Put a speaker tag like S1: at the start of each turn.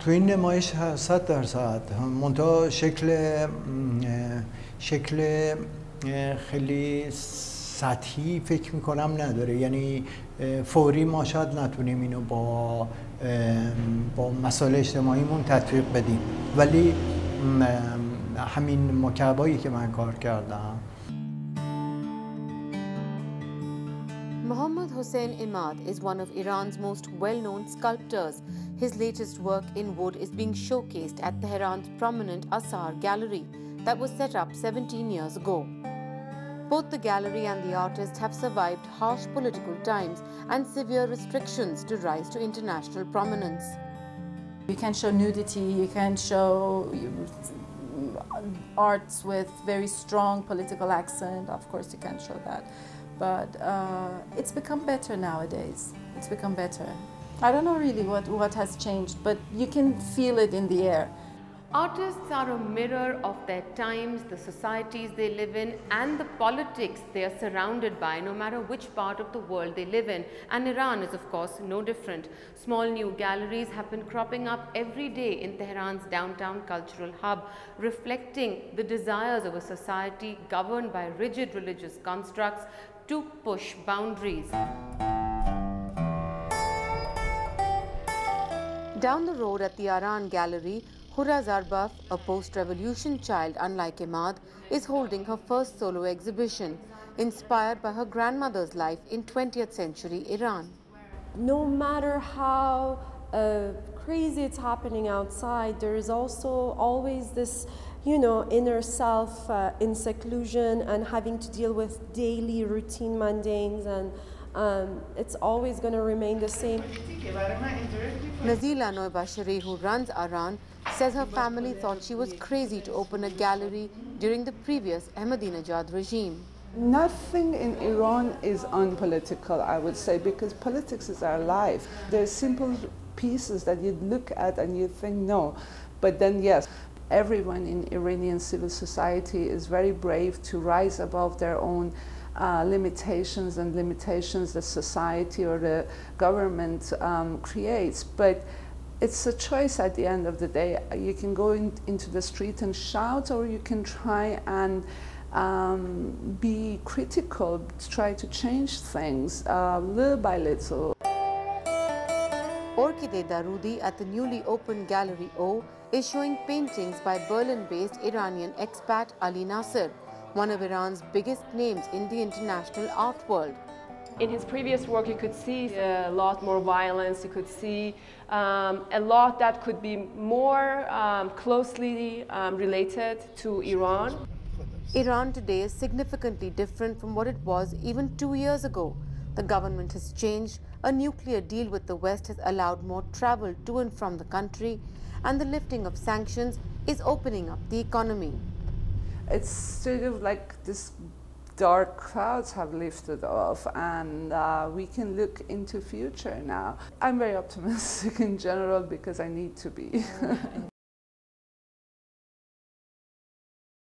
S1: تو این نمایش صد درصد. منتها شکل شکل خیلی سطحی فکر می‌کنم نداره. یعنی فوری ما شاید نتونیم اینو با با مسائل اجتماعیمون تطبیق بدیم. ولی همین مکعبایی که من کار کردم
S2: Mohammed Hossain Emad is one of Iran's most well-known sculptors. His latest work in wood is being showcased at Tehran's prominent Asar Gallery that was set up 17 years ago. Both the gallery and the artist have survived harsh political times and severe restrictions to rise to international prominence.
S3: You can show nudity, you can show arts with very strong political accent, of course you can show that. But uh, it's become better nowadays. It's become better. I don't know really what, what has changed, but you can feel it in the air.
S2: Artists are a mirror of their times, the societies they live in and the politics they are surrounded by no matter which part of the world they live in and Iran is of course no different. Small new galleries have been cropping up every day in Tehran's downtown cultural hub reflecting the desires of a society governed by rigid religious constructs to push boundaries. Down the road at the Aaran Gallery, Hoda Zarbaf, a post-revolution child unlike Emad, is holding her first solo exhibition, inspired by her grandmother's life in 20th century Iran.
S4: No matter how uh, crazy it's happening outside, there is also always this, you know, inner self uh, in seclusion and having to deal with daily routine mundanes and um, it's always going to remain the same.
S2: Nazila Noebashari, who runs Aaran, says her family thought she was crazy to open a gallery during the previous Ahmadinejad regime.
S5: Nothing in Iran is unpolitical, I would say, because politics is our life. There's simple pieces that you look at and you think, no. But then, yes, everyone in Iranian civil society is very brave to rise above their own uh, limitations and limitations that society or the government um, creates. But it's a choice at the end of the day. You can go in, into the street and shout, or you can try and um, be critical, try to change things uh, little by little.
S2: Orkideh Daroodi at the newly opened Gallery O is showing paintings by Berlin-based Iranian expat Ali Nassir one of Iran's biggest names in the international art world.
S6: In his previous work, you could see a lot more violence. You could see um, a lot that could be more um, closely um, related to Iran.
S2: Iran today is significantly different from what it was even two years ago. The government has changed, a nuclear deal with the West has allowed more travel to and from the country, and the lifting of sanctions is opening up the economy
S5: it's sort of like this dark clouds have lifted off and uh, we can look into future now. I'm very optimistic in general because I need to be.